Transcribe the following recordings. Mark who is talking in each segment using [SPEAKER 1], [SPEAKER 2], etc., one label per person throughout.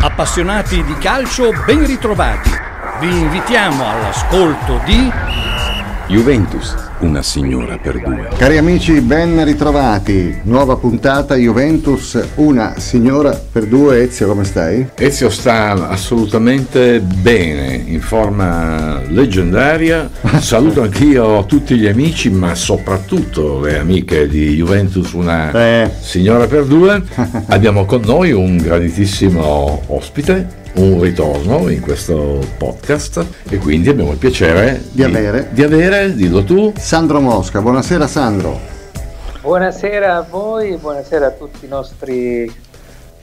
[SPEAKER 1] Appassionati di calcio, ben ritrovati. Vi invitiamo all'ascolto di
[SPEAKER 2] Juventus una signora per due.
[SPEAKER 3] Cari amici, ben ritrovati. Nuova puntata Juventus, una signora per due. Ezio, come stai?
[SPEAKER 2] Ezio sta assolutamente bene, in forma leggendaria. Saluto anch'io tutti gli amici, ma soprattutto le amiche di Juventus, una eh. signora per due. Abbiamo con noi un graditissimo ospite un ritorno in questo podcast e quindi abbiamo il piacere
[SPEAKER 3] di, di avere,
[SPEAKER 2] di avere, dillo tu,
[SPEAKER 3] Sandro Mosca. Buonasera Sandro.
[SPEAKER 4] Buonasera a voi, buonasera a tutti i nostri,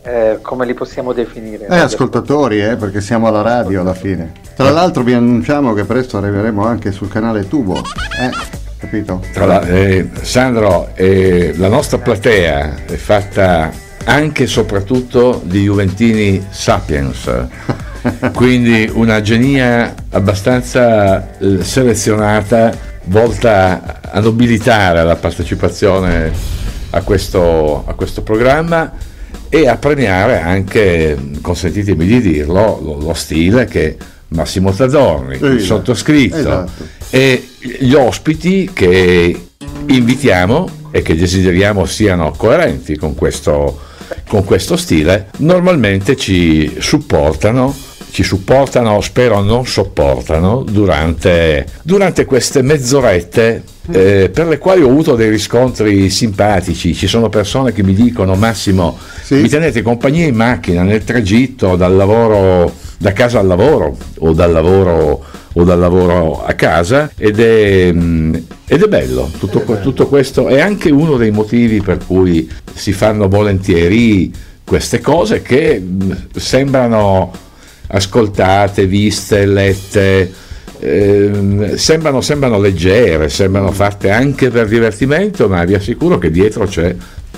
[SPEAKER 4] eh, come li possiamo definire?
[SPEAKER 3] Eh, ascoltatori, eh, perché siamo alla radio alla fine. Tra l'altro vi annunciamo che presto arriveremo anche sul canale Tubo. Eh? Capito?
[SPEAKER 2] La, eh, Sandro, eh, la nostra platea è fatta anche e soprattutto di Juventini Sapiens, quindi una genia abbastanza eh, selezionata volta a nobilitare la partecipazione a questo, a questo programma e a premiare anche, consentitemi di dirlo, lo, lo stile che Massimo Tadorni, il sottoscritto esatto. e gli ospiti che invitiamo e che desideriamo siano coerenti con questo con questo stile normalmente ci supportano ci supportano, spero non sopportano, durante, durante queste mezz'orette eh, per le quali ho avuto dei riscontri simpatici. Ci sono persone che mi dicono Massimo, sì. mi tenete compagnia in macchina nel tragitto dal lavoro, da casa al lavoro o dal lavoro o dal lavoro a casa ed è, mm, ed è bello. Tutto, è bello. tutto questo è anche uno dei motivi per cui si fanno volentieri queste cose che mm, sembrano ascoltate, viste, lette. Eh, sembrano, sembrano leggere, sembrano fatte anche per divertimento, ma vi assicuro che dietro c'è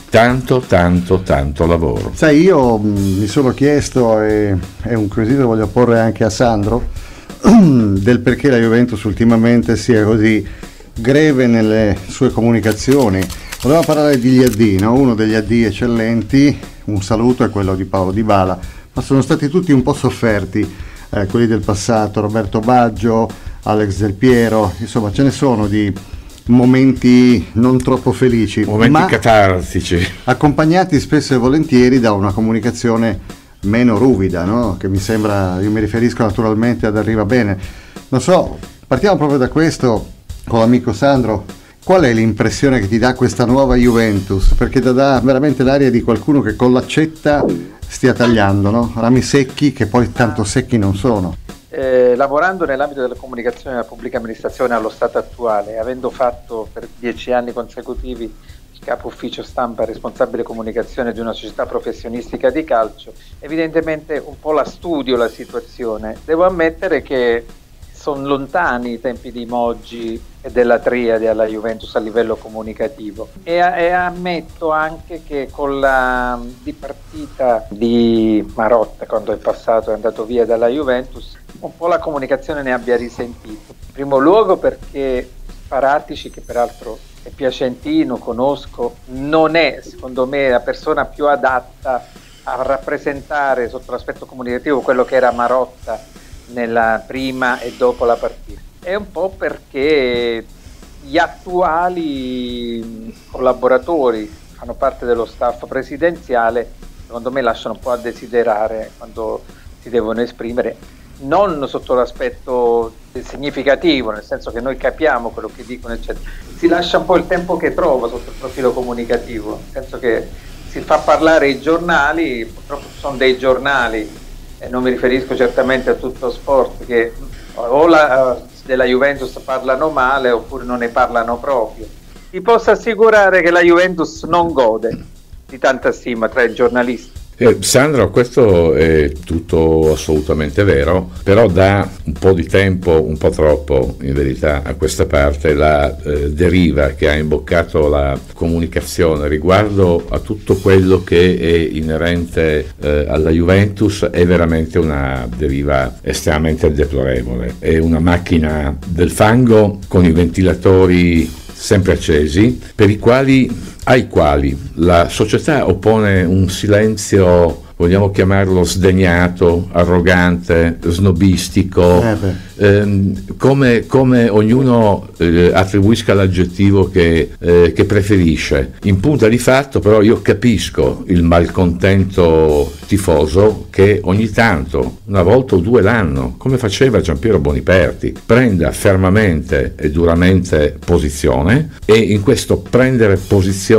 [SPEAKER 2] tanto, tanto, tanto lavoro.
[SPEAKER 3] Sai, io mm, mi sono chiesto, e è un quesito che voglio porre anche a Sandro, del perché la Juventus ultimamente sia così greve nelle sue comunicazioni. Voleva parlare di gli AD, no? uno degli AD eccellenti, un saluto è quello di Paolo Di Bala, ma sono stati tutti un po' sofferti, eh, quelli del passato, Roberto Baggio, Alex Del Piero, insomma ce ne sono di momenti non troppo felici,
[SPEAKER 2] momenti catartici,
[SPEAKER 3] accompagnati spesso e volentieri da una comunicazione meno ruvida, no? che mi sembra, io mi riferisco naturalmente ad Arriva Bene. Non so, partiamo proprio da questo con l'amico Sandro. Qual è l'impressione che ti dà questa nuova Juventus? Perché ti dà veramente l'aria di qualcuno che con l'accetta stia tagliando, no? rami secchi che poi tanto secchi non sono.
[SPEAKER 4] Eh, lavorando nell'ambito della comunicazione della pubblica amministrazione allo stato attuale, avendo fatto per dieci anni consecutivi capo ufficio stampa responsabile comunicazione di una società professionistica di calcio, evidentemente un po' la studio la situazione. Devo ammettere che sono lontani i tempi di Moggi e della triade alla Juventus a livello comunicativo e, e ammetto anche che con la dipartita di Marotta quando è passato è andato via dalla Juventus un po' la comunicazione ne abbia risentito. In primo luogo perché Paratici che peraltro è piacentino, conosco, non è secondo me la persona più adatta a rappresentare sotto l'aspetto comunicativo quello che era Marotta nella prima e dopo la partita. È un po' perché gli attuali collaboratori fanno parte dello staff presidenziale, secondo me lasciano un po' a desiderare quando si devono esprimere non sotto l'aspetto significativo, nel senso che noi capiamo quello che dicono, eccetera. Si lascia un po' il tempo che trova sotto il profilo comunicativo, nel senso che si fa parlare i giornali, purtroppo sono dei giornali, e non mi riferisco certamente a tutto sport, che o la, della Juventus parlano male oppure non ne parlano proprio. Ti posso assicurare che la Juventus non gode di tanta stima tra i giornalisti
[SPEAKER 2] eh, Sandro, questo è tutto assolutamente vero, però da un po' di tempo, un po' troppo in verità, a questa parte la eh, deriva che ha imboccato la comunicazione riguardo a tutto quello che è inerente eh, alla Juventus è veramente una deriva estremamente deplorevole. È una macchina del fango con i ventilatori sempre accesi, per i quali, ai quali la società oppone un silenzio vogliamo chiamarlo sdegnato, arrogante, snobistico, eh ehm, come, come, ognuno eh, attribuisca l'aggettivo che, eh, che, preferisce. In punta di fatto però io capisco il malcontento tifoso che ogni tanto, una volta o due l'anno, come faceva Giampiero Boniperti, prenda fermamente e duramente posizione e in questo prendere posizione,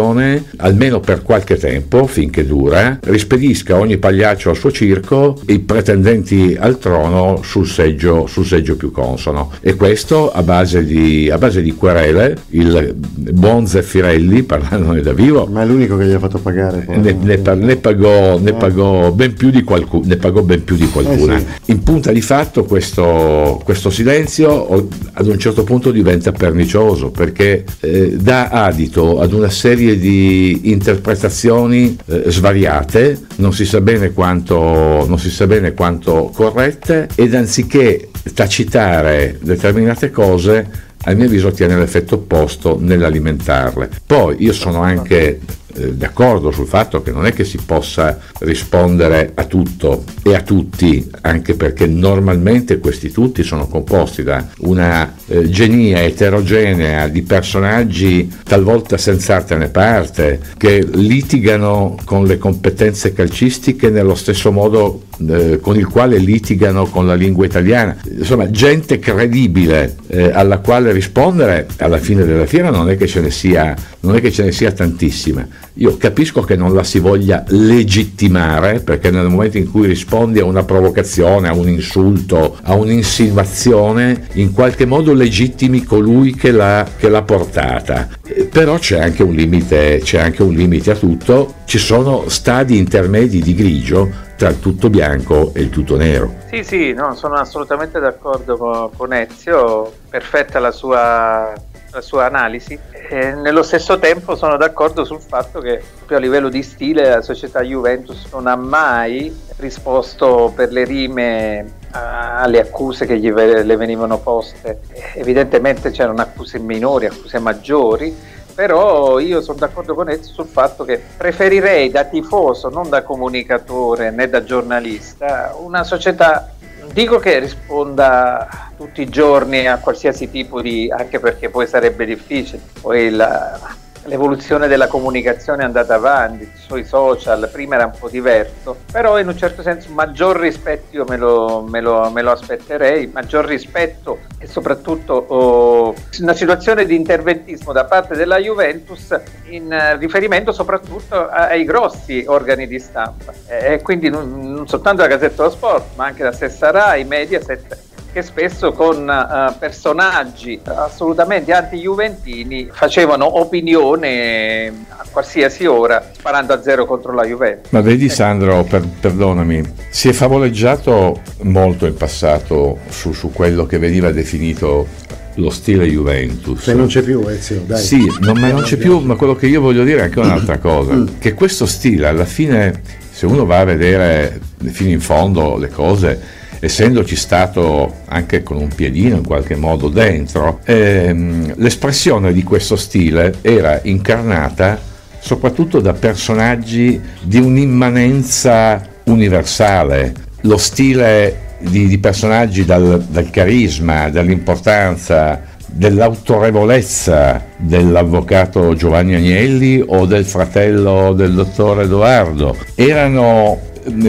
[SPEAKER 2] almeno per qualche tempo, finché dura, rispedisca ogni pagliaccio al suo circo i pretendenti al trono sul seggio, sul seggio più consono. E questo a base di, a base di querele, il buon Zeffirelli, parlandone da vivo,
[SPEAKER 3] ma è l'unico che gli ha fatto pagare.
[SPEAKER 2] Ne, ne, ne, pagò, ne, pagò, ben più di qualcuno, ne pagò ben più di qualcuna. Eh sì. In punta di fatto questo, questo, silenzio ad un certo punto diventa pernicioso perché eh, dà adito ad una serie di interpretazioni eh, svariate, non si sa bene quanto, non si sa bene quanto corrette ed anziché tacitare determinate cose a mio avviso ottiene l'effetto opposto nell'alimentarle. Poi io sono anche eh, d'accordo sul fatto che non è che si possa rispondere a tutto e a tutti, anche perché normalmente questi tutti sono composti da una eh, genia eterogenea di personaggi talvolta senza arte né parte, che litigano con le competenze calcistiche nello stesso modo eh, con il quale litigano con la lingua italiana. Insomma, gente credibile eh, alla quale rispondere alla fine della fiera non è che ce ne sia, non è che ce ne sia tantissima. Io capisco che non la si voglia legittimare, perché nel momento in cui rispondi a una provocazione, a un insulto, a un'insinuazione, in qualche modo legittimi colui che l'ha, che l'ha portata. Però c'è anche, un limite, c'è anche un limite a tutto, ci sono stadi intermedi di grigio tra il tutto bianco e il tutto nero.
[SPEAKER 4] Sì, sì, no, sono assolutamente d'accordo con Ezio, perfetta la sua, la sua analisi. E nello stesso tempo sono d'accordo sul fatto che proprio a livello di stile la società Juventus non ha mai risposto per le rime alle accuse che gli le venivano poste. Evidentemente c'erano accuse minori, accuse maggiori, però io sono d'accordo con Ezio sul fatto che preferirei da tifoso, non da comunicatore né da giornalista, una società dico che risponda tutti i giorni a qualsiasi tipo di anche perché poi sarebbe difficile. Poi la, l'evoluzione della comunicazione è andata avanti, sui social, prima era un po' diverso, però in un certo senso maggior rispetto io me lo, me lo, me lo aspetterei, maggior rispetto e soprattutto oh, una situazione di interventismo da parte della Juventus in riferimento soprattutto ai grossi organi di stampa. E quindi non, non soltanto la Gazzetta dello Sport ma anche la stessa RAI, Mediaset che spesso con uh, personaggi assolutamente anti-juventini facevano opinione a qualsiasi ora sparando a zero contro la Juventus.
[SPEAKER 2] Ma vedi Sandro, per, perdonami, si è favoleggiato molto in passato su, su quello che veniva definito lo stile Juventus.
[SPEAKER 3] Se non c'è più Ezio, dai.
[SPEAKER 2] Sì, non, ma non c'è più, ma quello che io voglio dire è anche un'altra cosa, mm. che questo stile alla fine, se uno va a vedere fino in fondo le cose, essendoci stato anche con un piedino in qualche modo dentro, ehm, l'espressione di questo stile era incarnata soprattutto da personaggi di un'immanenza universale. Lo stile di, di personaggi dal, dal carisma, dall'importanza, dell'autorevolezza dell'avvocato Giovanni Agnelli o del fratello del dottore Edoardo. Erano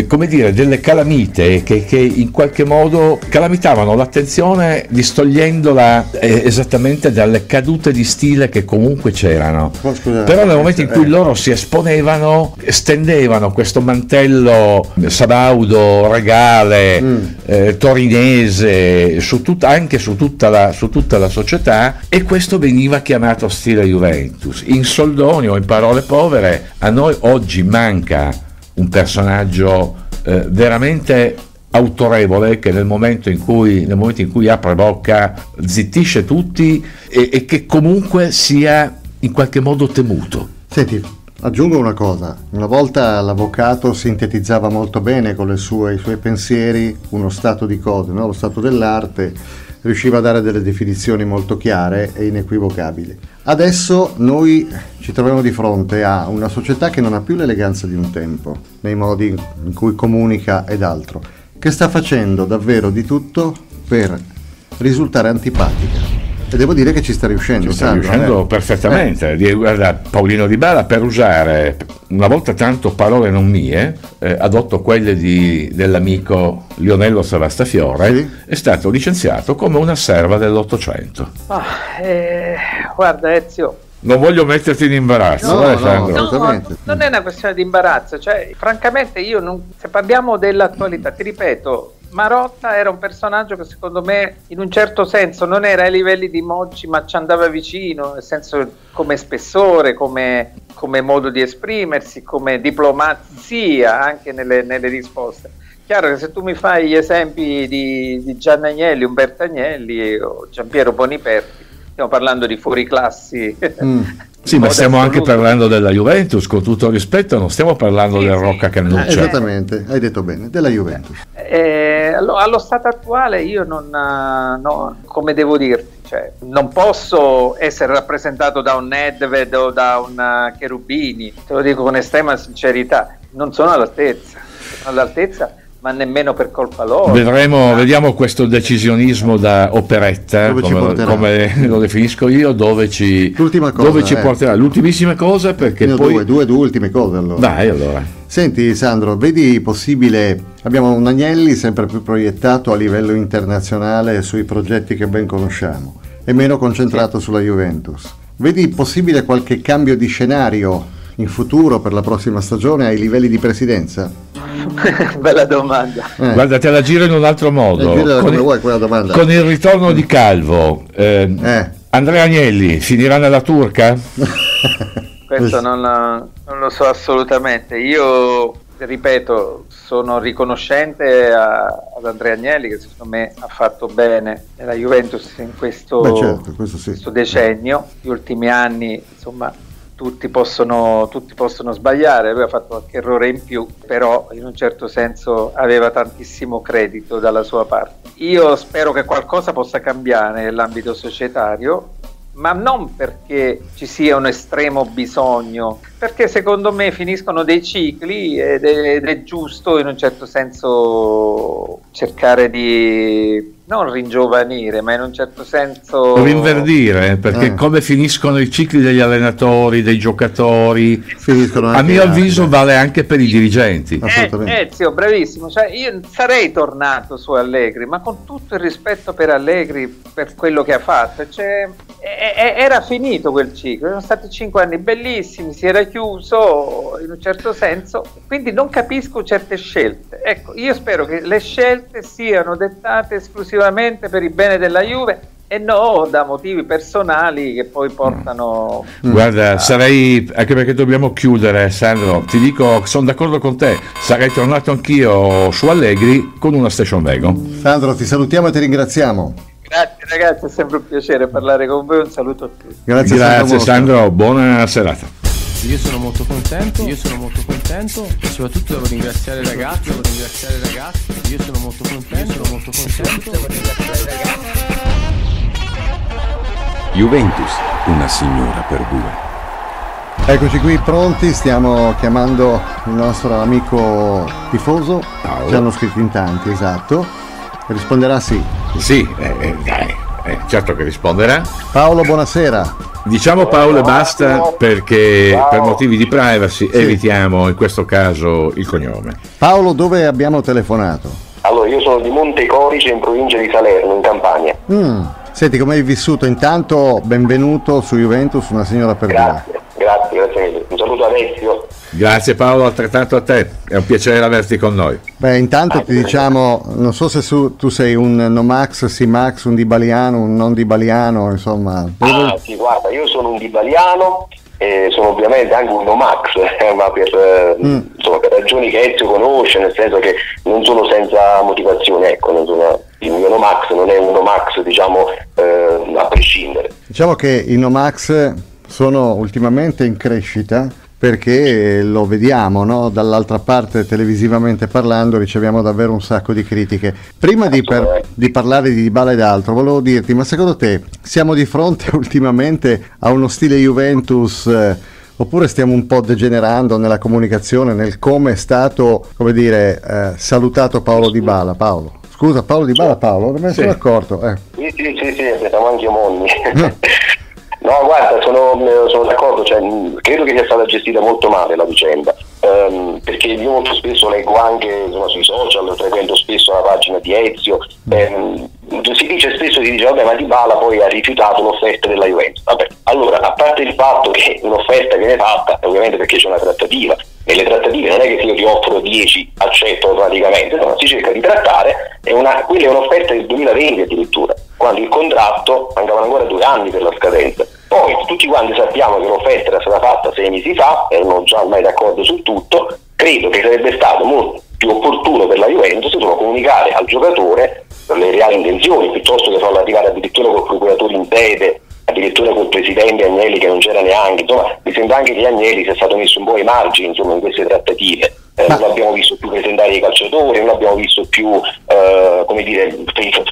[SPEAKER 2] come dire, delle calamite che, che, in qualche modo calamitavano l'attenzione distogliendola eh, esattamente dalle cadute di stile che comunque c'erano. Oh, scusate, Però nel momento in cui eh. loro si esponevano, stendevano questo mantello sabaudo, regale, mm. eh, torinese, su tut- anche su tutta, la, su tutta la società e questo veniva chiamato stile Juventus. In soldoni o in parole povere, a noi oggi manca un personaggio eh, veramente autorevole che nel momento, in cui, nel momento in cui apre bocca zittisce tutti e, e che comunque sia in qualche modo temuto.
[SPEAKER 3] Senti, aggiungo una cosa, una volta l'avvocato sintetizzava molto bene con sue, i suoi pensieri uno stato di cose, no? lo stato dell'arte, riusciva a dare delle definizioni molto chiare e inequivocabili. Adesso noi ci troviamo di fronte a una società che non ha più l'eleganza di un tempo, nei modi in cui comunica ed altro, che sta facendo davvero di tutto per risultare antipatica. E devo dire che ci sta riuscendo.
[SPEAKER 2] Ci sta
[SPEAKER 3] Sandro,
[SPEAKER 2] riuscendo
[SPEAKER 3] eh.
[SPEAKER 2] perfettamente. Di- Guarda, Paolino Di Bala per usare una volta tanto parole non mie, eh, adotto quelle di- dell'amico Lionello Savastafiore,
[SPEAKER 3] Sì.
[SPEAKER 2] è stato licenziato come una serva dell'Ottocento.
[SPEAKER 4] Ah, eh, guarda Ezio,
[SPEAKER 2] Non voglio metterti in imbarazzo,
[SPEAKER 3] No,
[SPEAKER 2] eh,
[SPEAKER 3] no, no.
[SPEAKER 4] Non è una questione di imbarazzo, cioè, francamente io non, se parliamo dell'attualità, ti ripeto, Marotta era un personaggio che secondo me in un certo senso non era ai livelli di Moggi, ma ci andava vicino, nel senso come spessore, come, come modo di esprimersi, come diplomazia anche nelle, nelle risposte. Chiaro che se tu mi fai gli esempi di, di Gianni Agnelli, Umberto Agnelli o Giampiero Boniperti, stiamo parlando di fuoriclassi.
[SPEAKER 3] Mm.
[SPEAKER 2] Sì, ma stiamo anche parlando della Juventus, con tutto il rispetto, non stiamo parlando
[SPEAKER 4] Sì,
[SPEAKER 2] del
[SPEAKER 4] sì.
[SPEAKER 2] Rocca
[SPEAKER 3] Eh,
[SPEAKER 2] Cannuccia.
[SPEAKER 3] esattamente, hai detto bene, della Juventus.
[SPEAKER 4] Eh, allo, allo stato attuale io non, eh, no, come devo dirti, cioè, non posso essere rappresentato da un Nedved o da un eh, Cherubini, te lo dico con estrema sincerità, non sono all'altezza, sono all'altezza ma nemmeno per colpa loro.
[SPEAKER 2] Vedremo, vediamo questo decisionismo da operetta, come, come lo definisco io, dove ci,
[SPEAKER 3] L'ultima cosa,
[SPEAKER 2] dove ci
[SPEAKER 3] eh.
[SPEAKER 2] porterà. L'ultimissima cosa perché
[SPEAKER 3] Ne ho
[SPEAKER 2] poi...
[SPEAKER 3] due, due, due ultime cose allora.
[SPEAKER 2] Dai allora.
[SPEAKER 3] Senti Sandro, vedi possibile, abbiamo un Agnelli sempre più proiettato a livello internazionale sui progetti che ben conosciamo e meno concentrato sulla Juventus. Vedi possibile qualche cambio di scenario in futuro per la prossima stagione ai livelli di presidenza?
[SPEAKER 4] Bella domanda.
[SPEAKER 3] Eh,
[SPEAKER 2] Guarda, te la giro in un altro modo.
[SPEAKER 3] eh,
[SPEAKER 2] Con
[SPEAKER 3] come
[SPEAKER 2] il,
[SPEAKER 3] vuoi quella domanda.
[SPEAKER 2] con il ritorno di Calvo, eh,
[SPEAKER 3] Eh.
[SPEAKER 2] Andrea Agnelli finirà nella turca?
[SPEAKER 4] Questo non, non lo so assolutamente. Io, ripeto, sono riconoscente a- ad Andrea Agnelli che secondo me ha fatto bene nella Juventus in questo,
[SPEAKER 3] Beh, certo, questo sì.
[SPEAKER 4] questo decennio. Gli ultimi anni, insomma, tutti possono, tutti possono sbagliare. Lui ha fatto qualche errore in più, però in un certo senso aveva tantissimo credito dalla sua parte. Io spero che qualcosa possa cambiare nell'ambito societario ma non perché ci sia un estremo bisogno, perché secondo me finiscono dei cicli ed è, ed è giusto in un certo senso cercare di non ringiovanire, ma in un certo senso
[SPEAKER 2] Rinverdire, perché
[SPEAKER 3] Eh.
[SPEAKER 2] come finiscono i cicli degli allenatori, dei giocatori,
[SPEAKER 3] Finiscono
[SPEAKER 2] a
[SPEAKER 3] anche
[SPEAKER 2] mio avviso
[SPEAKER 3] dai.
[SPEAKER 2] vale anche per i dirigenti.
[SPEAKER 3] Assolutamente.
[SPEAKER 4] Eh, Ezio, bravissimo. Cioè, io sarei tornato su Allegri, ma con tutto il rispetto per Allegri, per quello che ha fatto. Cioè, e- e- era finito quel ciclo, erano stati cinque anni bellissimi, si era chiuso in un certo senso, quindi non capisco certe scelte. Ecco, io spero che le scelte siano dettate esclusivamente per il bene della Juve e non da motivi personali che poi portano...
[SPEAKER 2] Guarda, sarei, anche perché dobbiamo chiudere, Sandro, ti dico, sono d'accordo con te, sarei tornato anch'io su Allegri con una station wagon.
[SPEAKER 3] Sandro, ti salutiamo e ti ringraziamo.
[SPEAKER 4] Grazie ragazzi, è sempre un piacere parlare con voi, un saluto a tutti.
[SPEAKER 3] Grazie,
[SPEAKER 2] Grazie
[SPEAKER 3] Mosca.
[SPEAKER 2] Sandro, buona serata.
[SPEAKER 5] Io sono molto contento, io sono molto contento e soprattutto devo ringraziare i ragazzi, devo ringraziare i ragazzi, io sono molto contento, sono molto contento, devo ringraziare i ragazzi.
[SPEAKER 6] Juventus, una signora per due.
[SPEAKER 3] Eccoci qui pronti, stiamo chiamando il nostro amico tifoso,
[SPEAKER 2] Paolo.
[SPEAKER 3] ci hanno scritto in tanti, esatto, risponderà sì.
[SPEAKER 2] Sì, eh, eh, dai, eh, certo che risponderà.
[SPEAKER 3] Paolo, buonasera.
[SPEAKER 2] Diciamo Paolo e basta perché per motivi di privacy
[SPEAKER 3] Sì.
[SPEAKER 2] evitiamo in questo caso il cognome.
[SPEAKER 3] Paolo, dove abbiamo telefonato?
[SPEAKER 7] Allora, io sono di Montecorice in provincia di Salerno, in Campania.
[SPEAKER 3] Mm, Senti, come hai vissuto? Intanto benvenuto su Juventus, una signora per due.
[SPEAKER 7] Grazie, grazie, grazie mille. Un saluto ad Ezio.
[SPEAKER 2] Grazie Paolo, altrettanto a te, è un piacere averti con noi.
[SPEAKER 3] Beh, intanto ti diciamo, non so se su- tu sei un Nomax, Simax, un Dibaliano, un non Dibaliano, insomma.
[SPEAKER 7] Ah, sì, guarda, io sono un Dibaliano e sono ovviamente anche un Nomax, eh, ma per, eh,
[SPEAKER 3] Mm.
[SPEAKER 7] insomma, per ragioni che Ezio conosce, nel senso che non sono senza motivazione, ecco, non sono- il mio Nomax non è un Nomax, diciamo, eh, a prescindere.
[SPEAKER 3] Diciamo che i Nomax sono ultimamente in crescita perché lo vediamo no? dall'altra parte televisivamente parlando riceviamo davvero un sacco di critiche prima di, per, di parlare di Dybala ed altro volevo dirti ma secondo te siamo di fronte ultimamente a uno stile Juventus eh, oppure stiamo un po' degenerando nella comunicazione, nel come è stato, come dire, eh, salutato Paolo Di Bala. Paolo. Scusa, Paolo Di Bala, Paolo, non me ne sì. sono accorto. Eh.
[SPEAKER 7] Sì, sì, sì, sì, siamo anche monni. no, guarda, sono, sono d'accordo, cioè, credo che sia stata gestita molto male la vicenda, ehm, perché io molto spesso leggo anche insomma, sui social, frequento spesso la pagina di Ezio, ehm, si dice spesso, si dice vabbè ma Di Bala poi ha rifiutato un'offerta della Juventus. Vabbè, allora, a parte il fatto che un'offerta viene fatta, ovviamente perché c'è una trattativa, e le trattative non è che se io ti offro 10 accetto automaticamente, no, si cerca di trattare, è una, quella è un'offerta del 2020 addirittura, quando il contratto mancavano ancora due anni per la scadenza. Poi tutti quanti sappiamo che l'offerta era stata fatta sei mesi fa, erano già ormai d'accordo su tutto, credo che sarebbe stato molto più opportuno per la Juventus comunicare al giocatore le reali intenzioni, piuttosto che farlo arrivare addirittura col procuratore in sede, addirittura col presidente Agnelli che non c'era neanche, insomma mi sembra anche che Agnelli sia stato messo un po' ai margini insomma, in queste trattative. Eh, non abbiamo visto più presentare i calciatori, non abbiamo visto più eh, come dire,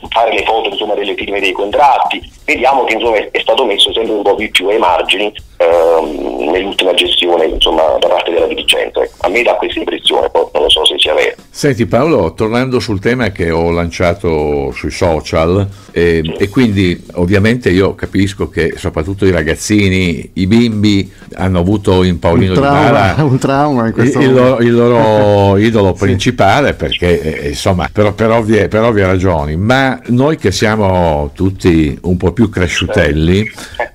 [SPEAKER 7] fare le foto insomma, delle firme dei contratti. Vediamo che insomma, è stato messo sempre un po' più ai margini ehm, nell'ultima gestione insomma, da parte della dirigenza. Ecco. A me dà questa impressione, poi non lo so se sia vero.
[SPEAKER 2] Senti Paolo, tornando sul tema che ho lanciato sui social, eh, sì. e quindi ovviamente io capisco che soprattutto i ragazzini, i bimbi hanno avuto in Paolino un trauma, Di Mara
[SPEAKER 3] un trauma in questo
[SPEAKER 2] il, loro, il loro idolo sì. principale, perché eh, insomma, per, per, ovvie, per ovvie ragioni, ma noi che siamo tutti un po' più cresciutelli,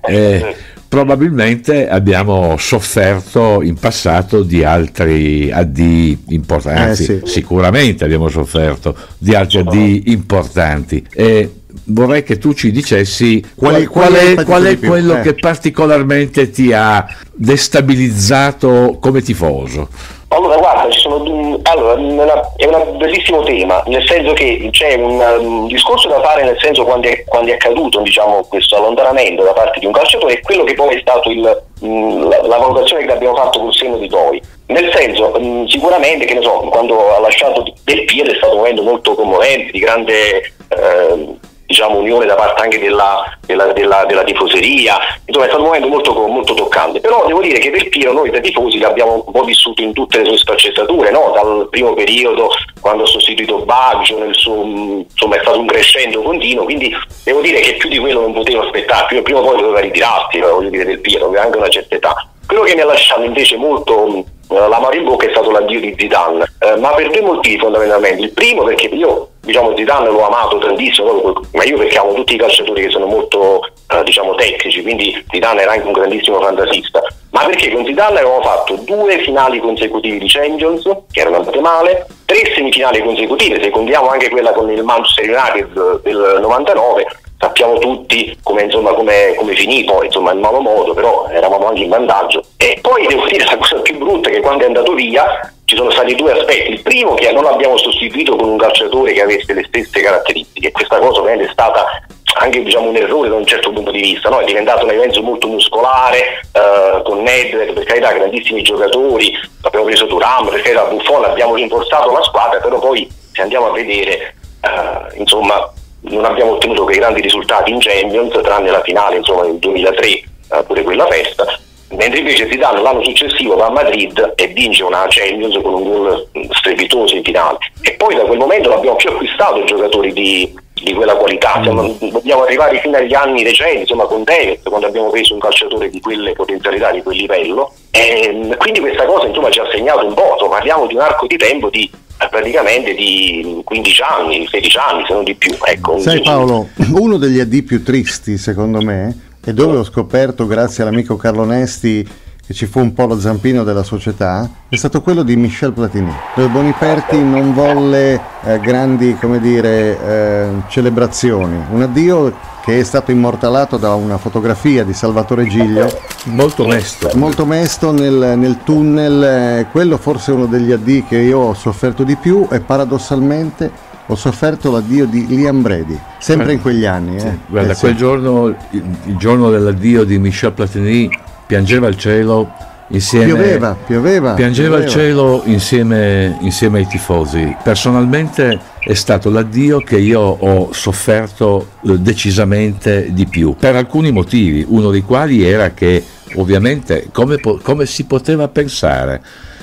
[SPEAKER 2] eh, probabilmente abbiamo sofferto in passato di altri addii importanti, eh, sì. sicuramente abbiamo sofferto di altri addii importanti. E vorrei che tu ci dicessi qual, qual, è, qual è quello eh. che particolarmente ti ha destabilizzato come tifoso.
[SPEAKER 7] Allora, guarda, sono, allora, è un bellissimo tema, nel senso che c'è un, un discorso da fare nel senso quando è, quando è accaduto diciamo, questo allontanamento da parte di un calciatore e quello che poi è stato il, la, la, valutazione che abbiamo fatto col senno di poi. Nel senso, sicuramente, che ne so, quando ha lasciato Del Piede è stato un momento molto commovente, di grande... Eh, diciamo, unione da parte anche della, della, della, della, tifoseria, insomma è stato un momento molto, molto toccante, però devo dire che Del Piero noi da tifosi l'abbiamo un po' vissuto in tutte le sue sfaccettature, no? dal primo periodo quando ha sostituito Baggio, suo, insomma è stato un crescendo continuo, quindi devo dire che più di quello non potevo aspettare, prima, prima o poi doveva ritirarsi, voglio dire Del Piero, aveva anche una certa età. Quello che mi ha lasciato invece molto eh, l'amaro in bocca è stato l'addio di Zidane, eh, ma per due motivi fondamentalmente. Il primo perché io diciamo Zidane l'ho amato tantissimo, ma io perché amo tutti i calciatori che sono molto eh, diciamo tecnici, quindi Zidane era anche un grandissimo fantasista, ma perché con Zidane avevamo fatto due finali consecutivi di Champions, che erano andate male, tre semifinali consecutive, se contiamo anche quella con il Manchester United del 99, sappiamo tutti come, insomma, come, come finì poi, insomma, in malo modo, però eravamo anche in vantaggio. E poi devo dire la cosa più brutta è che quando è andato via ci sono stati due aspetti. Il primo che non l'abbiamo sostituito con un calciatore che avesse le stesse caratteristiche, questa cosa ovviamente è stata anche diciamo, un errore da un certo punto di vista, no? è diventato un evento molto muscolare, eh, con Nedved, per carità grandissimi giocatori, abbiamo preso Turam, per carità Buffon, abbiamo rinforzato la squadra, però poi se andiamo a vedere, eh, insomma, non abbiamo ottenuto quei grandi risultati in Champions, tranne la finale insomma, nel 2003, eh, pure quella festa, mentre invece Zidane l'anno successivo va a Madrid e vince una Champions con un gol strepitoso in finale. E poi da quel momento non abbiamo più acquistato giocatori di, di quella qualità, mm. Siamo, dobbiamo arrivare fino agli anni recenti, insomma con David, quando abbiamo preso un calciatore di quelle potenzialità, di quel livello. E quindi questa cosa insomma, ci ha segnato un po', parliamo di un arco di tempo di praticamente di 15 anni, 16 anni, se non di più. Ecco,
[SPEAKER 3] Sai Paolo, uno degli AD più tristi secondo me, e dove ho scoperto grazie all'amico Carlo Nesti che ci fu un po' lo zampino della società, è stato quello di Michel Platini, dove Boniperti non volle eh, grandi come dire, eh, celebrazioni. Un addio che è stato immortalato da una fotografia di Salvatore Giglio.
[SPEAKER 2] Molto mesto.
[SPEAKER 3] Molto mesto nel, nel tunnel, eh, quello forse è uno degli addii che io ho sofferto di più e paradossalmente ho sofferto l'addio di Liam Brady, sempre in quegli anni. Eh. Sì,
[SPEAKER 2] guarda, eh, quel sì. giorno, il, il, giorno dell'addio di Michel Platini, piangeva il cielo insieme,
[SPEAKER 3] pioveva, pioveva,
[SPEAKER 2] piangeva
[SPEAKER 3] pioveva.
[SPEAKER 2] il cielo insieme, insieme ai tifosi. Personalmente è stato l'addio che io ho sofferto eh, decisamente di più, per alcuni motivi, uno dei quali era che ovviamente come, come si poteva pensare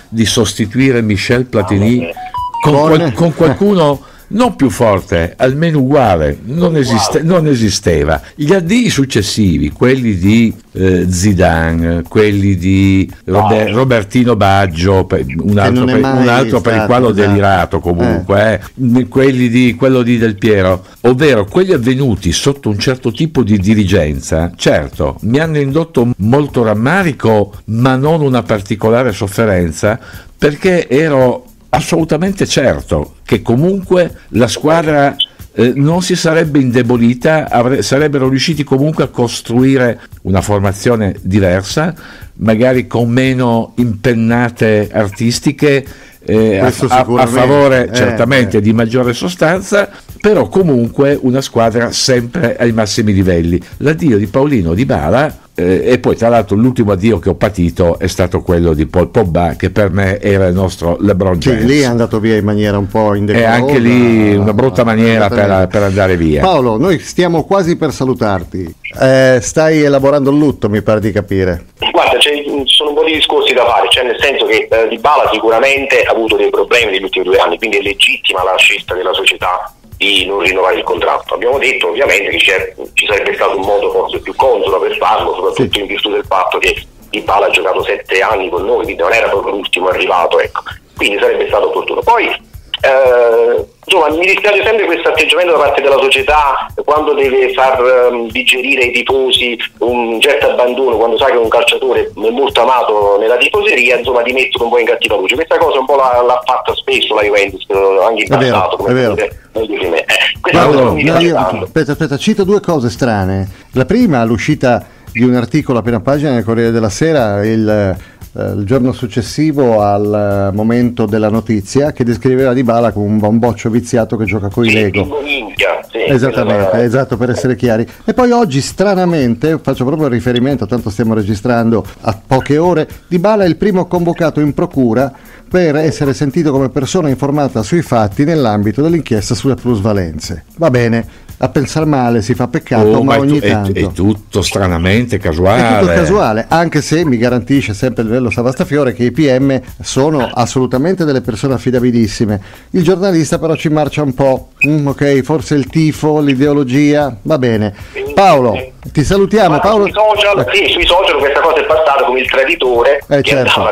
[SPEAKER 2] di sostituire Michel Platini con, qual- con qualcuno non più forte, almeno uguale, non, esiste- non esisteva. Gli addii successivi, quelli di eh, Zidane, quelli di Robe- Robertino Baggio, un altro, per, un altro per il quale ho delirato comunque, eh, quelli di, quello di Del Piero, ovvero quelli avvenuti sotto un certo tipo di dirigenza, certo, mi hanno indotto molto rammarico, ma non una particolare sofferenza, perché ero assolutamente certo che comunque la squadra eh, non si sarebbe indebolita, avre- sarebbero riusciti comunque a costruire una formazione diversa, magari con meno impennate artistiche, eh, a, a- a favore
[SPEAKER 3] Eh,
[SPEAKER 2] certamente
[SPEAKER 3] eh.
[SPEAKER 2] di maggiore sostanza, però comunque una squadra sempre ai massimi livelli. L'addio di Paolino Di Bala eh, e poi tra l'altro l'ultimo addio che ho patito è stato quello di Paul Pogba che per me era il nostro LeBron
[SPEAKER 3] Sì,
[SPEAKER 2] James.
[SPEAKER 3] lì è andato via in maniera un po'
[SPEAKER 2] e
[SPEAKER 3] indecorosa.
[SPEAKER 2] anche lì una brutta maniera
[SPEAKER 3] È andata
[SPEAKER 2] per, per andare via.
[SPEAKER 3] Paolo, noi stiamo quasi per salutarti. Eh, stai elaborando il lutto, mi pare di capire.
[SPEAKER 7] Guarda, c'è- ci sono un po' di discorsi da fare, cioè nel senso che eh, Di Bala sicuramente ha avuto dei problemi negli ultimi due anni, quindi è legittima la scelta della società di non rinnovare il contratto. Abbiamo detto ovviamente che ci sarebbe stato un modo forse più consono per farlo, soprattutto in virtù del fatto che Di Bala ha giocato sette anni con noi, quindi non era proprio l'ultimo arrivato, ecco. quindi sarebbe stato opportuno. Poi eh, insomma, mi dispiace sempre questo atteggiamento da parte della società quando deve far ehm, digerire ai tifosi un certo abbandono, quando sa che un calciatore è molto amato nella tifoseria, insomma, di metterlo un po' in cattiva luce. Questa cosa un po' l'ha, l'ha fatta spesso la Juventus, eh, anche in
[SPEAKER 3] È vero,
[SPEAKER 7] passato, come
[SPEAKER 3] è vero.
[SPEAKER 7] Eh,
[SPEAKER 2] Paolo,
[SPEAKER 3] No, io- aspetta, aspetta, cito due cose strane. La prima, l'uscita di un articolo a prima pagina nel Corriere della Sera il, il giorno successivo al eh, momento della notizia che descriveva Di Bala come un bamboccio viziato che gioca con i Lego.
[SPEAKER 7] Sì,
[SPEAKER 3] Esattamente, esatto per essere chiari. E poi oggi stranamente, faccio proprio riferimento, tanto stiamo registrando a poche ore, Di Bala è il primo convocato in procura per essere sentito come persona informata sui fatti nell'ambito dell'inchiesta sulle plusvalenze. Va bene, a pensare male si fa peccato,
[SPEAKER 2] Oh,
[SPEAKER 3] ma
[SPEAKER 2] ma è,
[SPEAKER 3] ogni
[SPEAKER 2] tu- è-
[SPEAKER 3] tanto...
[SPEAKER 2] è tutto stranamente casuale.
[SPEAKER 3] È tutto casuale, anche se mi garantisce sempre il livello Savastafiore che i PM sono assolutamente delle persone affidabilissime. Il giornalista però ci marcia un po'. Mm, ok, forse il tifo, l'ideologia, va bene. Paolo, ti salutiamo. Paolo...
[SPEAKER 7] sui, social, sì, sui social questa cosa è passata come il traditore
[SPEAKER 3] Eh, certo.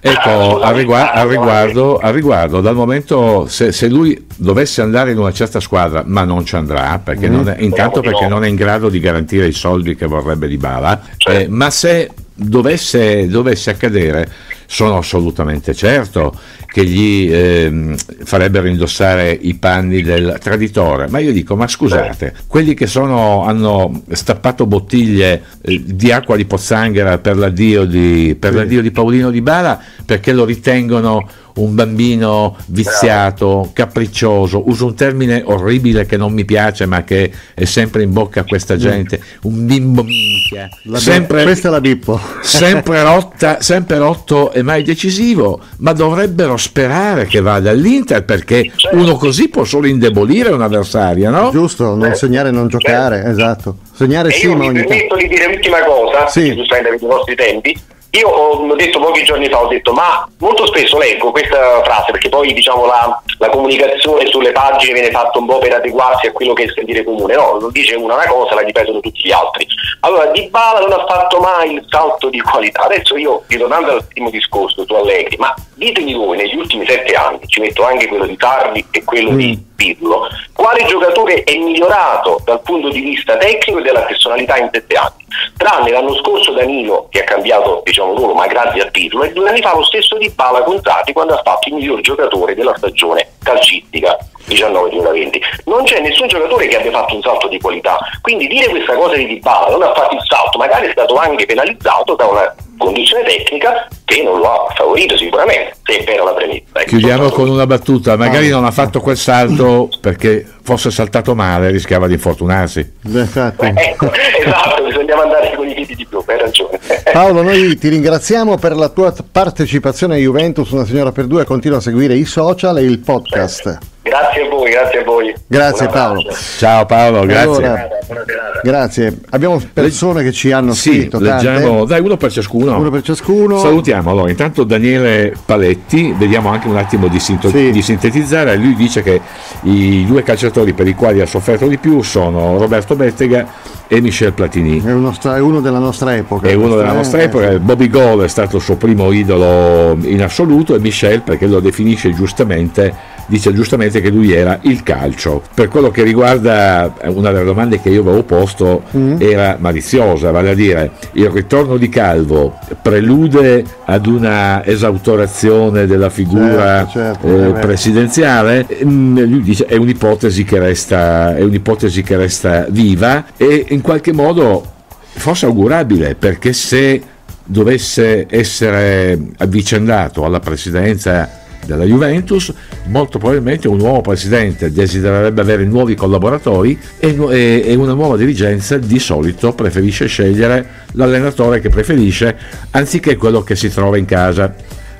[SPEAKER 2] Ecco,
[SPEAKER 7] a-
[SPEAKER 2] a, rigua- a riguardo, a riguardo, dal momento se, se lui dovesse andare in una certa squadra, ma non ci andrà, perché non è- intanto perché
[SPEAKER 7] no.
[SPEAKER 2] non è in grado di garantire i soldi che vorrebbe di Bala,
[SPEAKER 7] Certo.
[SPEAKER 2] eh, ma se dovesse, dovesse accadere, sono assolutamente certo che gli ehm, farebbero indossare i panni del traditore. Ma io dico, ma scusate, quelli che sono, hanno stappato bottiglie eh, di acqua di pozzanghera per l'addio di, per l'addio di Paolino Di Bala perché lo ritengono un bambino viziato, capriccioso, uso un termine orribile che non mi piace ma che è sempre in bocca a questa gente, un bimbo minchia,
[SPEAKER 3] La-
[SPEAKER 2] sempre,
[SPEAKER 3] Questa è la Bippo.
[SPEAKER 2] sempre, rotta, sempre rotto e mai decisivo, ma dovrebbero sperare che vada all'Inter perché uno così può solo indebolire un'avversaria, no?
[SPEAKER 3] Giusto, non segnare e non giocare, esatto. Segnare
[SPEAKER 7] E
[SPEAKER 3] sì,
[SPEAKER 7] io
[SPEAKER 3] ma
[SPEAKER 7] mi
[SPEAKER 3] ogni tanto.
[SPEAKER 7] permetto di dire l'ultima cosa,
[SPEAKER 3] Sì.
[SPEAKER 7] giustamente avete i vostri tempi. Io ho detto pochi giorni fa, ho detto, ma molto spesso leggo questa frase, perché poi diciamo la, la comunicazione sulle pagine viene fatta un po' per adeguarsi a quello che è il sentire comune, no? Lo dice una una cosa, la ripetono tutti gli altri. Allora, Di Bala non ha fatto mai il salto di qualità. Adesso io, ritornando al primo discorso su Allegri, ma ditemi voi, negli ultimi sette anni, ci metto anche quello di Tardi e quello di Pirlo, quale giocatore è migliorato dal punto di vista tecnico e della personalità in sette anni? Tranne l'anno scorso Danilo, che ha cambiato diciamo, ruolo, ma grazie a Pirlo, e due anni fa lo stesso Di Bala con Sarri quando ha fatto il miglior giocatore della stagione calcistica 19-2020. Non c'è nessun giocatore che abbia fatto un salto di qualità, quindi dire questa cosa di Di Bala non ha fatto il salto, magari è stato anche penalizzato da una condizione tecnica che non lo ha favorito sicuramente, se è vera la premessa. Ecco,
[SPEAKER 2] Chiudiamo con una battuta, magari non ha fatto quel salto perché fosse saltato male, rischiava di infortunarsi.
[SPEAKER 3] Infatti.
[SPEAKER 7] Ecco, esatto, bisognava andare con i piedi di più, hai ragione.
[SPEAKER 3] Paolo, noi ti ringraziamo per la tua partecipazione a Juventus, una signora per due, continua a seguire i social e il podcast.
[SPEAKER 7] Grazie a voi, grazie a voi.
[SPEAKER 3] Grazie Paolo.
[SPEAKER 2] Ciao Paolo, grazie.
[SPEAKER 3] Allora, grazie. Abbiamo persone che ci hanno
[SPEAKER 2] Sì,
[SPEAKER 3] scritto. tante.
[SPEAKER 2] leggiamo, dai uno per ciascuno.
[SPEAKER 3] Uno per ciascuno.
[SPEAKER 2] Salutiamo allora intanto Daniele Paletti, vediamo anche un attimo di, sinto-
[SPEAKER 3] Sì.
[SPEAKER 2] di sintetizzare. Lui dice che i due calciatori per i quali ha sofferto di più sono Roberto Bettega e Michel Platini.
[SPEAKER 3] È uno, stra- è uno della nostra epoca.
[SPEAKER 2] È uno della
[SPEAKER 3] Eh,
[SPEAKER 2] nostra
[SPEAKER 3] eh,
[SPEAKER 2] epoca,
[SPEAKER 3] sì.
[SPEAKER 2] Bobby Gold è stato il suo primo idolo in assoluto e Michel perché lo definisce giustamente, dice giustamente che lui era il calcio. Per quello che riguarda eh, una delle domande che io avevo posto
[SPEAKER 3] Mm.
[SPEAKER 2] era maliziosa, vale a dire il ritorno di Calvo prelude ad una esautorazione della figura
[SPEAKER 3] Certo, certo,
[SPEAKER 2] eh, presidenziale, Mm, lui dice è un'ipotesi che resta, è un'ipotesi che resta viva e in qualche modo forse augurabile perché se dovesse essere avvicendato alla presidenza della Juventus, molto probabilmente un nuovo presidente desidererebbe avere nuovi collaboratori e, e- e una nuova dirigenza di solito preferisce scegliere l'allenatore che preferisce anziché quello che si trova in casa.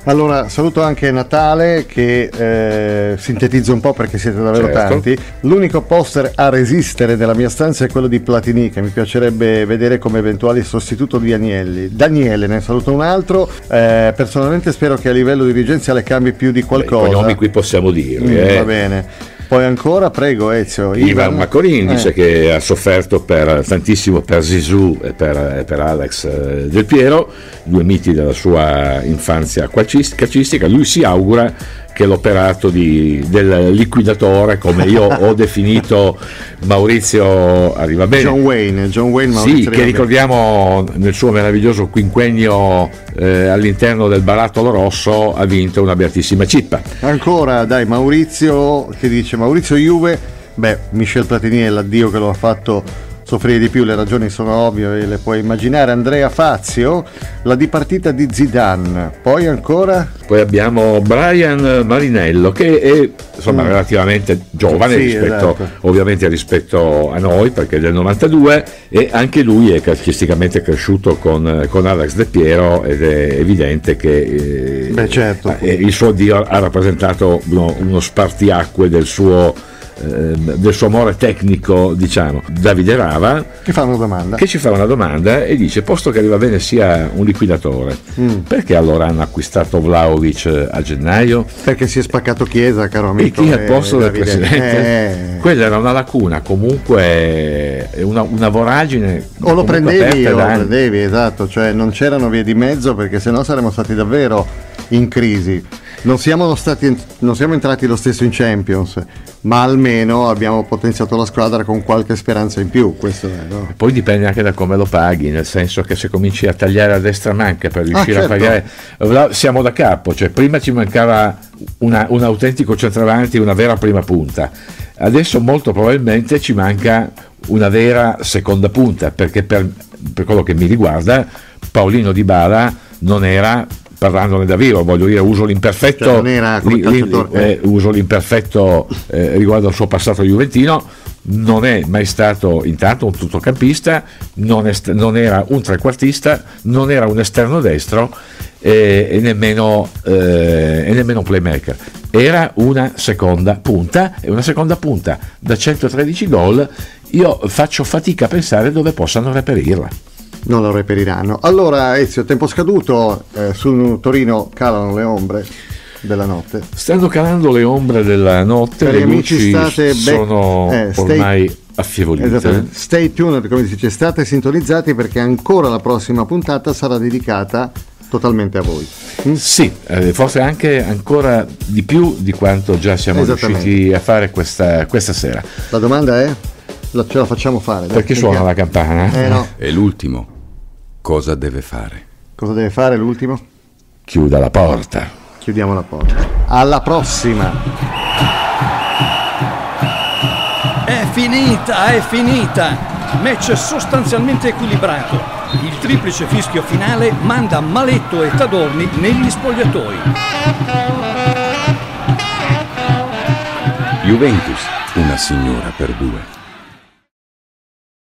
[SPEAKER 3] Allora, saluto anche Natale che eh, sintetizzo un po' perché siete davvero
[SPEAKER 2] Certo.
[SPEAKER 3] tanti. L'unico poster a resistere della mia stanza è quello di Platini, che mi piacerebbe vedere come eventuale sostituto di Agnelli. Daniele, ne saluto un altro. Eh, personalmente spero che a livello dirigenziale cambi più di
[SPEAKER 2] Beh, I
[SPEAKER 3] qualcosa.
[SPEAKER 2] cognomi qui possiamo dirli.
[SPEAKER 3] Mm,
[SPEAKER 2] eh.
[SPEAKER 3] Va bene. Poi ancora, prego Ezio.
[SPEAKER 2] Ivan Macorin
[SPEAKER 3] Eh.
[SPEAKER 2] dice che ha sofferto per, tantissimo per Zizou e per, e per Alex eh, Del Piero, due miti della sua infanzia calcis- calcistica. Lui si augura che l'operato di- del liquidatore, come io ho definito Maurizio, arriva bene.
[SPEAKER 3] John Wayne, John Wayne
[SPEAKER 2] Sì,
[SPEAKER 3] Maurizio
[SPEAKER 2] che
[SPEAKER 3] Riva-
[SPEAKER 2] ricordiamo nel suo meraviglioso quinquennio eh, all'interno del barattolo rosso ha vinto una beatissima cippa.
[SPEAKER 3] Ancora, dai, Maurizio che dice Maurizio Juve, beh, Michel Platini è l'addio che lo ha fatto soffrire di più, le ragioni sono ovvie le puoi immaginare. Andrea Fazio, la dipartita di Zidane. Poi ancora
[SPEAKER 2] Poi abbiamo Brian Marinello che è insomma
[SPEAKER 3] Mm.
[SPEAKER 2] relativamente giovane
[SPEAKER 3] Sì,
[SPEAKER 2] rispetto,
[SPEAKER 3] esatto.
[SPEAKER 2] ovviamente rispetto a noi perché è del 92 e anche lui è calcisticamente cresciuto con, con Alex De Piero ed è evidente che eh,
[SPEAKER 3] Beh, certo.
[SPEAKER 2] eh, il suo addio ha rappresentato uno, uno spartiacque del suo, del suo amore tecnico diciamo Davide Rava
[SPEAKER 3] che fa una domanda.
[SPEAKER 2] che ci fa una domanda e dice posto che arriva bene sia un liquidatore
[SPEAKER 3] Mm.
[SPEAKER 2] perché allora hanno acquistato Vlaovic a gennaio
[SPEAKER 3] Perché si è spaccato Chiesa, caro
[SPEAKER 2] e
[SPEAKER 3] amico.
[SPEAKER 2] chi al
[SPEAKER 3] eh,
[SPEAKER 2] posto del
[SPEAKER 3] Davide.
[SPEAKER 2] presidente
[SPEAKER 3] Eh.
[SPEAKER 2] quella era una lacuna comunque è una, una voragine
[SPEAKER 3] O lo prendevi o lo prendevi, esatto, cioè non c'erano vie di mezzo perché sennò saremmo stati davvero in crisi. Non siamo, stati, non siamo entrati lo stesso in Champions, ma almeno abbiamo potenziato la squadra con qualche speranza in più. Questo è, no?
[SPEAKER 2] poi dipende anche da come lo paghi nel senso che se cominci a tagliare a destra manca per riuscire
[SPEAKER 3] certo.
[SPEAKER 2] a pagare siamo da capo cioè prima ci mancava una- un autentico centravanti una vera prima punta adesso molto probabilmente ci manca una vera seconda punta perché per, per quello che mi riguarda Paolino Di Bala non era parlandone da vivo, voglio dire, uso l'imperfetto,
[SPEAKER 3] Cioè,
[SPEAKER 2] li- li- eh, uso l'imperfetto eh, riguardo al suo passato juventino, non è mai stato intanto un tuttocampista, non, è st- non era un trequartista, non era un esterno destro eh, e, nemmeno, eh, e nemmeno un playmaker. Era una seconda punta e una seconda punta da 113 gol. Io faccio fatica a pensare dove possano reperirla.
[SPEAKER 3] Non lo reperiranno. Allora, Ezio, tempo scaduto, eh, su Torino calano le ombre della notte.
[SPEAKER 2] Stanno calando le ombre della notte,
[SPEAKER 3] Cari
[SPEAKER 2] le
[SPEAKER 3] amici,
[SPEAKER 2] luci
[SPEAKER 3] state be-
[SPEAKER 2] sono
[SPEAKER 3] eh, stay-
[SPEAKER 2] ormai affievolite.
[SPEAKER 3] Esattamente. Stay tuned, come si dice, state sintonizzati perché ancora la prossima puntata sarà dedicata totalmente a voi. Mm?
[SPEAKER 2] Sì, eh, forse anche ancora di più di quanto già siamo riusciti a fare questa, questa sera.
[SPEAKER 3] La domanda è? La- ce la facciamo fare? dai,
[SPEAKER 2] Perché suona la campana?
[SPEAKER 3] Eh no,
[SPEAKER 6] E l'ultimo, cosa deve fare?
[SPEAKER 3] cosa deve fare l'ultimo?
[SPEAKER 2] Chiuda la porta.
[SPEAKER 3] Chiudiamo la porta. Alla prossima!
[SPEAKER 1] È finita, è finita! Match sostanzialmente equilibrato. Il triplice fischio finale manda Maletto e Tadorni negli spogliatoi.
[SPEAKER 6] Juventus, una signora per due.